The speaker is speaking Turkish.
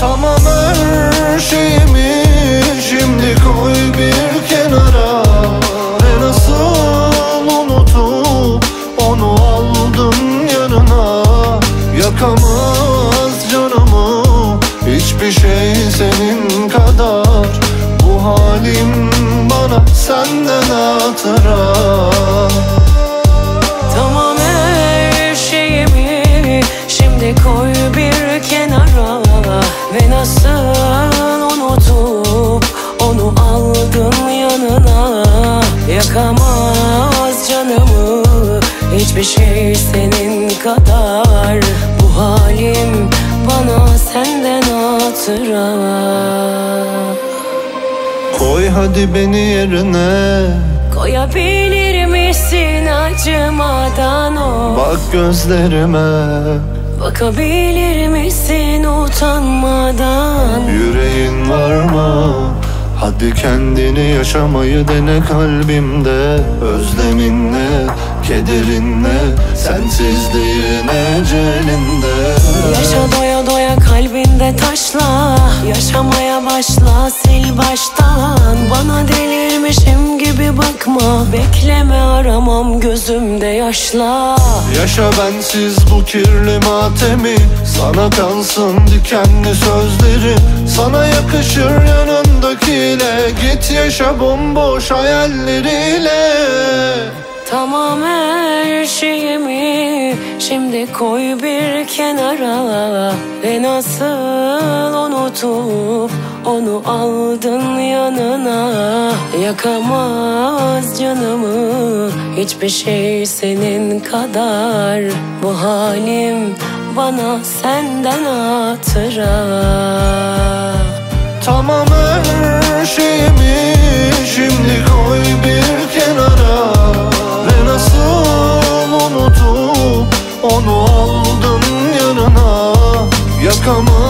Tamam her şeyimi şimdi koy bir kenara. Ve nasıl unutup onu aldım yanına. Yakamaz canımı hiçbir şey senin kadar. Nasıl unutup onu aldın yanına. Yakamaz canımı hiçbir şey senin kadar. Bu halim bana senden hatıra. Koy hadi beni yerine. Koyabilir misin acımadan o? Bak gözlerime Bakabilir misin utanmadan? Yüreğin var mı? Hadi kendini yaşamayı dene kalbimde. Özleminle, kederinle Sensizliğin ecelinde Yaşa doya doya kalbinde taşla. Yaşamaya başla sil baştan. Bana delirmişim bakma Bekleme aramam gözümde yaşla. Yaşa bensiz bu kirli matemi. Sana kalsın dikenli sözleri. Sana yakışır yanındakiyle. Git yaşa bomboş hayalleriyle. Tamam her şeyimi şimdi koy bir kenara. Ve nasıl unutup onu aldın yanına. Yakamaz canımı. Hiçbir şey senin kadar. Bu halim bana senden hatıra. Tamam her şeyimi şimdi koy bir kenara. Ve nasıl unutup onu aldın yanına. Yakamaz